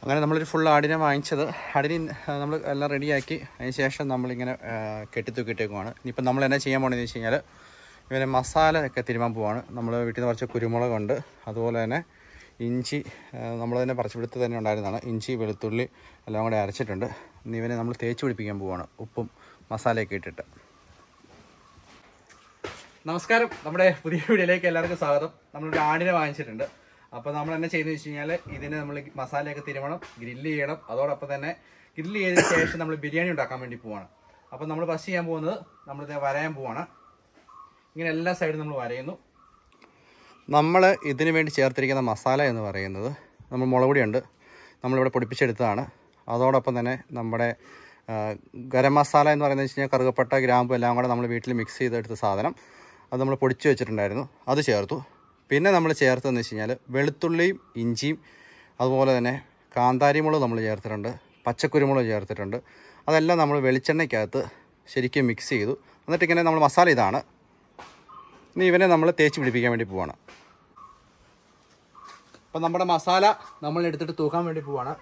അങ്ങനെ നമ്മളൊരു ഫുൾ ആടിനെ വാങ്ങിച്ചത്. ആടിനെ നമ്മൾ എല്ലാം റെഡിയാക്കി. അതിന് ശേഷം നമ്മളിങ്ങനെ കെട്ടിത്തൂക്കിട്ടേക്കുവാണ് ഇനിയിപ്പം നമ്മൾ എന്നാ ചെയ്യാൻ പോകണമെന്ന് വെച്ച് കഴിഞ്ഞാൽ ഇവരെ മസാല ഒക്കെ തിരുമാൻ പോവാണ്. നമ്മൾ വീട്ടിൽ നിന്ന് കുറച്ച് കുരുമുളകുണ്ട്. അതുപോലെ തന്നെ ഇഞ്ചി നമ്മൾ തന്നെ പറിച്ചെടുത്ത് തന്നെ ഉണ്ടായിരുന്നതാണ്. ഇഞ്ചി വെളുത്തുള്ളി എല്ലാം കൂടെ അരച്ചിട്ടുണ്ട്. ഇനി ഇവനെ നമ്മൾ തേച്ച് പിടിപ്പിക്കാൻ പോവാണ് ഉപ്പും മസാലയൊക്കെ ഇട്ടിട്ട്. നമസ്കാരം. നമ്മുടെ പുതിയ വീഡിയോയിലേക്ക് എല്ലാവർക്കും സ്വാഗതം. നമ്മളൊരു ആടിനെ വാങ്ങിച്ചിട്ടുണ്ട്. അപ്പോൾ നമ്മൾ എന്നെ ചെയ്യുന്നത് വെച്ച് കഴിഞ്ഞാൽ ഇതിനെ നമ്മൾ മസാലയൊക്കെ തിരുമണം ഗ്രില്ല് ചെയ്യണം. അതോടൊപ്പം തന്നെ ഗ്രില്ല് ചെയ്തതിന് ശേഷം നമ്മൾ ബിരിയാണി ഉണ്ടാക്കാൻ വേണ്ടി പോവാണ്. അപ്പോൾ നമ്മൾ ഫസ്റ്റ് ചെയ്യാൻ പോകുന്നത് നമ്മളിത് വരയാൻ പോവാണ്. ഇങ്ങനെ എല്ലാ സൈഡും നമ്മൾ വരയുന്നു. നമ്മൾ ഇതിന് വേണ്ടി ചേർത്തിരിക്കുന്ന മസാല എന്ന് പറയുന്നത് നമ്മൾ മുളക് പൊടിയുണ്ട്. നമ്മളിവിടെ പൊടിപ്പിച്ചെടുത്തതാണ്. അതോടൊപ്പം തന്നെ നമ്മുടെ ഗരം മസാല എന്ന് പറയുന്നത് വെച്ച് കഴിഞ്ഞാൽ കറുകപ്പട്ട ഗ്രാമ്പു എല്ലാം കൂടെ നമ്മൾ വീട്ടിൽ മിക്സ് ചെയ്തെടുത്ത സാധനം. അത് നമ്മൾ പൊടിച്ച് വെച്ചിട്ടുണ്ടായിരുന്നു. അത് ചേർത്തു. പിന്നെ നമ്മൾ ചേർത്തതെന്ന് വെച്ച് കഴിഞ്ഞാൽ വെളുത്തുള്ളിയും ഇഞ്ചിയും അതുപോലെ തന്നെ കാന്താരി മുളക് നമ്മൾ ചേർത്തിട്ടുണ്ട് പച്ചക്കുരുമുളക് ചേർത്തിട്ടുണ്ട്. അതെല്ലാം നമ്മൾ വെളിച്ചെണ്ണയ്ക്കകത്ത് ശരിക്കും മിക്സ് ചെയ്തു. എന്നിട്ട് ഇങ്ങനെ നമ്മൾ മസാല ഇതാണ്. ഇനി ഇവനെ നമ്മൾ തേച്ച് പിടിപ്പിക്കാൻ വേണ്ടി പോവാണ്. അപ്പം നമ്മുടെ മസാല നമ്മൾ എടുത്തിട്ട് തൂക്കാൻ വേണ്ടി പോവാണ്.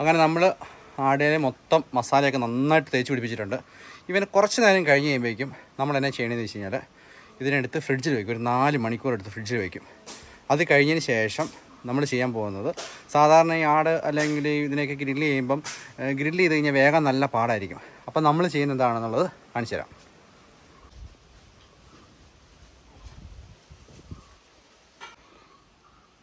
അങ്ങനെ നമ്മൾ ആടിനെ മൊത്തം മസാലയൊക്കെ നന്നായിട്ട് തേച്ച് പിടിപ്പിച്ചിട്ടുണ്ട്. ഇവന് കുറച്ച് നേരം കഴിഞ്ഞ് കഴിയുമ്പോഴേക്കും നമ്മൾ എന്നാ ചെയ്യണമെന്ന് വെച്ച് കഴിഞ്ഞാൽ ഇതിനെടുത്ത് ഫ്രിഡ്ജിൽ വയ്ക്കും ഒരു നാല് മണിക്കൂർ എടുത്ത് ഫ്രിഡ്ജിൽ വയ്ക്കും അത് കഴിഞ്ഞതിന് ശേഷം നമ്മൾ ചെയ്യാൻ പോകുന്നത് സാധാരണ ഈ ആട് അല്ലെങ്കിൽ ഇതിനെയൊക്കെ ഗ്രില്ല് ചെയ്യുമ്പം ഗ്രില്ല് ചെയ്ത് കഴിഞ്ഞാൽ വേഗം നല്ല പാടായിരിക്കും. അപ്പം നമ്മൾ ചെയ്യുന്ന എന്താണെന്നുള്ളത് കാണിച്ചു തരാം.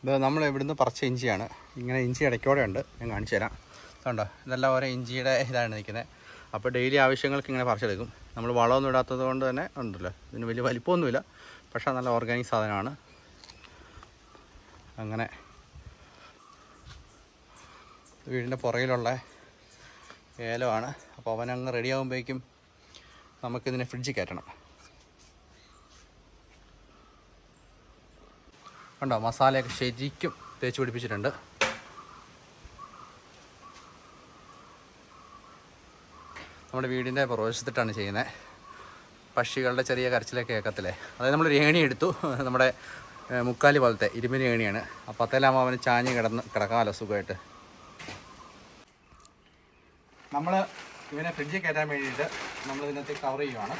ഇത് നമ്മൾ ഇവിടുന്ന് പറിച്ച ഇഞ്ചിയാണ്. ഇങ്ങനെ ഇഞ്ചി ഇടയ്ക്കോടെ ഉണ്ട്. ഞാൻ കാണിച്ചു തരാം. കണ്ടോ? ഇതെല്ലാം ഓരോ ഇഞ്ചിയുടെ ഇതാണ് നിൽക്കുന്നത് അപ്പോൾ ഡെയിലി ആവശ്യങ്ങൾക്ക് ഇങ്ങനെ പറിച്ചെടുക്കും. നമ്മൾ വളമൊന്നും ഇടാത്തത് കൊണ്ട് തന്നെ ഉണ്ടല്ലോ. ഇതിന് വലിയ വലിപ്പമൊന്നുമില്ല. പക്ഷേ നല്ല ഓർഗാനിക് സാധനമാണ്. അങ്ങനെ. വീടിന്റെ പുറകിലുള്ള ഏലമാണ്. അപ്പോൾ അവൻ അങ്ങ് റെഡി ആകുമ്പോഴേക്കും നമുക്കിതിനെ ഫ്രിഡ്ജിൽ കയറ്റണം. കണ്ടോ? മസാലയൊക്കെ ശരിക്കും തേച്ച് പിടിപ്പിച്ചിട്ടുണ്ട്. നമ്മുടെ വീടിന്റെ പുറവശത്തിട്ടാണ് ചെയ്യുന്നത്. പക്ഷികളുടെ ചെറിയ കരച്ചിലൊക്കെ കേൾക്കത്തില്ലേ? അതായത് നമ്മൾ രേണി എടുത്തു. നമ്മുടെ മുക്കാലി പോലത്തെ ഇരുമ്പിന് ഏണിയാണ്. അപ്പം അത്തേലാകുമ്പോൾ അവന് ചാഞ്ഞ് കിടന്ന് കിടക്കാമല്ലോ സുഖമായിട്ട്. നമ്മൾ ഇവനെ ഫ്രിഡ്ജിൽ കയറ്റാൻ വേണ്ടിയിട്ട് നമ്മൾ ഇതിനകത്ത് കവർ ചെയ്യുവാണ്.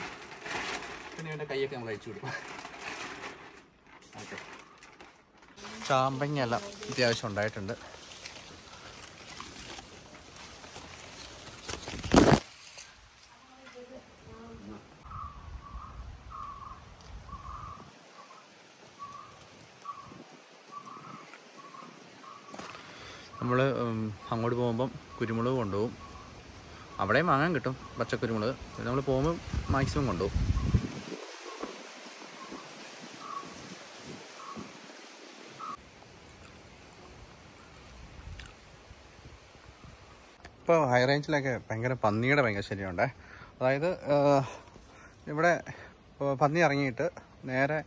പിന്നെ ഇവന്റെ കൈയൊക്കെ നമ്മൾ അയച്ചു കൊടുക്കും. ഓക്കെ. ചാമ്പങ്ങയെല്ലാം അത്യാവശ്യം ഉണ്ടായിട്ടുണ്ട്. നമ്മൾ അങ്ങോട്ട് പോകുമ്പം കുരുമുളക് കൊണ്ടുപോകും. അവിടെയും വാങ്ങാൻ കിട്ടും പച്ചക്കുരുമുളക്. നമ്മൾ പോകുമ്പോൾ മാക്സിമം കൊണ്ടുപോകും. ഇപ്പോൾ ഹൈ റേഞ്ചിലൊക്കെ ഭയങ്കര പന്നിയുടെ ഭയങ്കര ശല്യമുണ്ട്. അതായത് ഇവിടെ പന്നി ഇറങ്ങിയിട്ട് നേരെ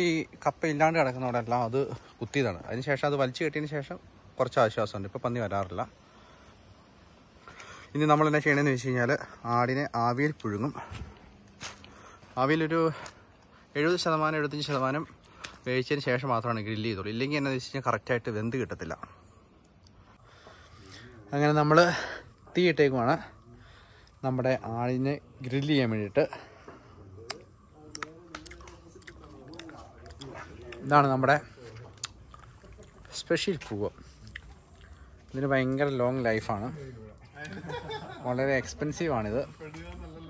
ഈ കപ്പ ഇല്ലാണ്ട് കിടക്കുന്നവിടെ എല്ലാം അത് കുത്തിയതാണ്. അതിനുശേഷം അത് വലിച്ചു കെട്ടിയതിന് ശേഷം കുറച്ച് ആശ്വാസമുണ്ട് ഇപ്പോൾ പന്നി വരാറില്ല. ഇനി നമ്മൾ എന്നാ ചെയ്യണമെന്ന് വെച്ച് കഴിഞ്ഞാൽ ആടിനെ ആവിയിൽ പുഴുങ്ങും. ആവിയിലൊരു എഴുപത് ശതമാനം എഴുപത്തഞ്ച് ശതമാനം വേവിച്ചതിന് ശേഷം മാത്രമാണ് ഗ്രില്ല് ചെയ്തോളൂ ഇല്ലെങ്കിൽ എന്നാന്ന് വെച്ച് കഴിഞ്ഞാൽ കറക്റ്റായിട്ട് വെന്ത് കിട്ടത്തില്ല. അങ്ങനെ നമ്മൾ തീ ഇട്ടേക്കുമാണ് നമ്മുടെ ആടിനെ ഗ്രില്ല് ചെയ്യാൻ വേണ്ടിയിട്ട്. ഇതാണ് നമ്മുടെ സ്പെഷ്യൽ പൂവ്. ഇതിന് ഭയങ്കര ലോങ് ലൈഫാണ് വളരെ എക്സ്പെൻസീവ് ആണിത്.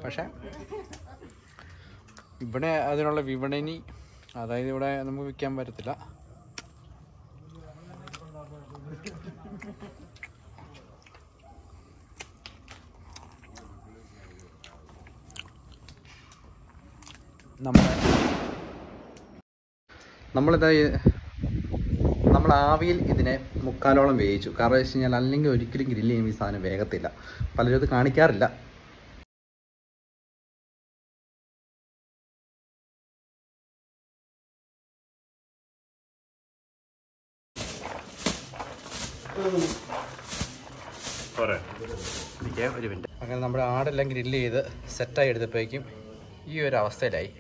പക്ഷേ ഇവിടെ അതിനുള്ള വിപണിനി അതായത് ഇവിടെ നമുക്ക് വിൽക്കാൻ പറ്റത്തില്ല. നമ്മൾ നമ്മൾ ആവിയിൽ ഇതിനെ മുക്കാലോളം വേവിച്ചു. കാരണം വെച്ച് കഴിഞ്ഞാൽ അല്ലെങ്കിൽ ഒരിക്കലും ഗ്രില്ല് ചെയ്യുമ്പോൾ ഈ സാധനം വേഗത്തില്ല പലരും അത് കാണിക്കാറില്ല. അങ്ങനെ നമ്മുടെ ആടെല്ലാം ഗ്രില്ല് ചെയ്ത് സെറ്റായി എടുത്തപ്പോഴേക്കും ഈ ഒരു അവസ്ഥയിലായി.